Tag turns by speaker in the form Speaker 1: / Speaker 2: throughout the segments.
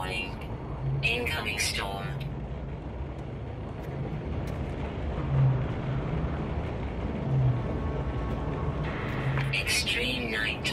Speaker 1: Warning. Incoming storm. Extreme night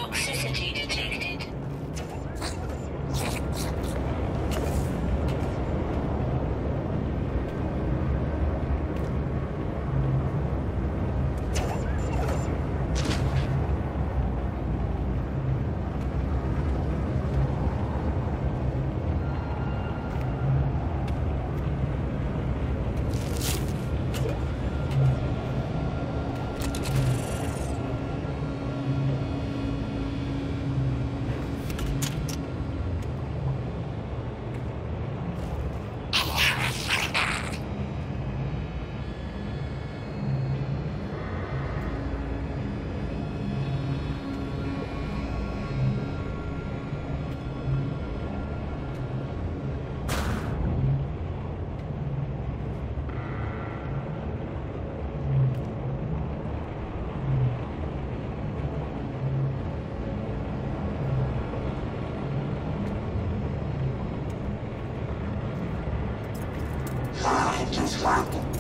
Speaker 1: Scientist One.